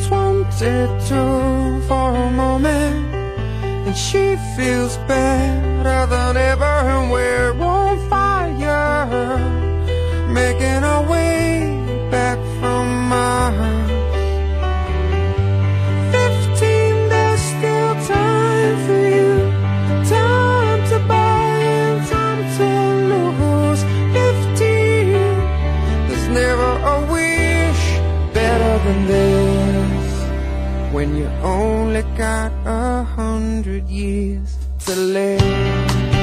always wanted to for a moment And she feels better than ever. And we're on fire Making our way a hundred years to live.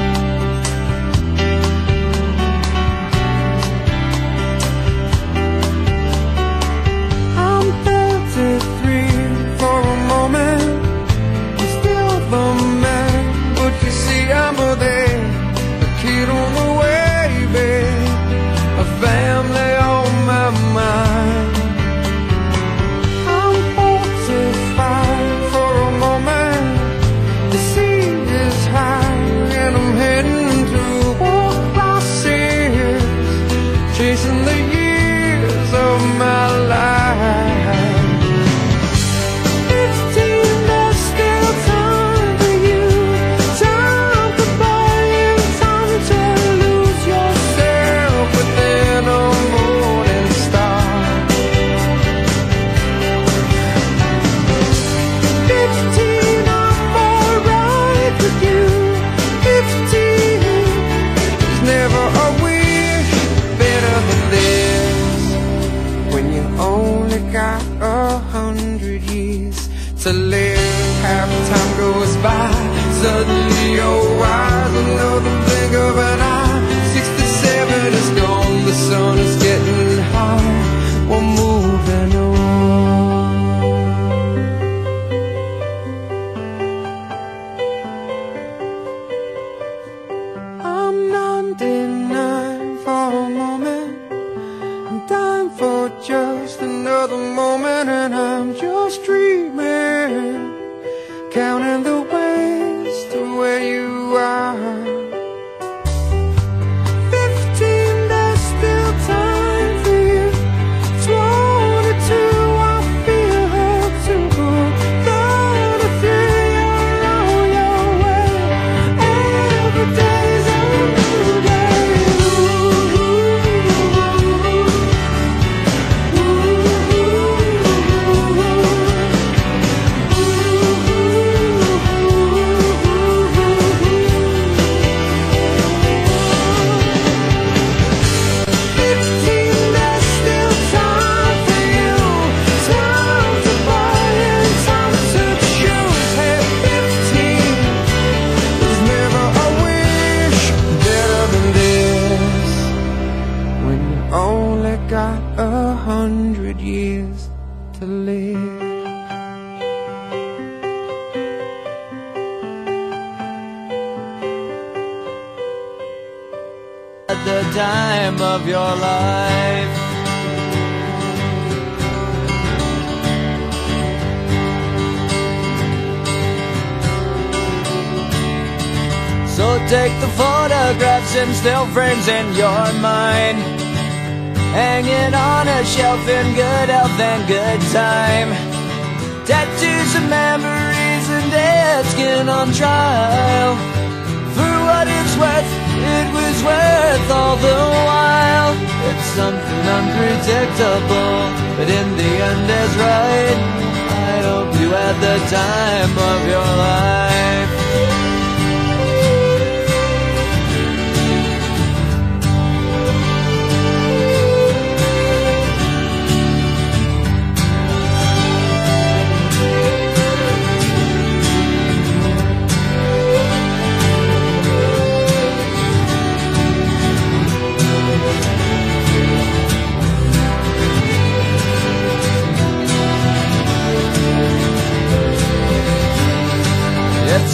got a hundred years to live. Half time goes by, suddenly you're. waiting for just another moment and I'm just dreaming Counting the at the time of your life. So take the photographs and still frames in your mind. Hanging on a shelf in good health and good time. Tattoos of memories and dead skin on trial. acceptable, but in the end is right. I hope you had the time of your life.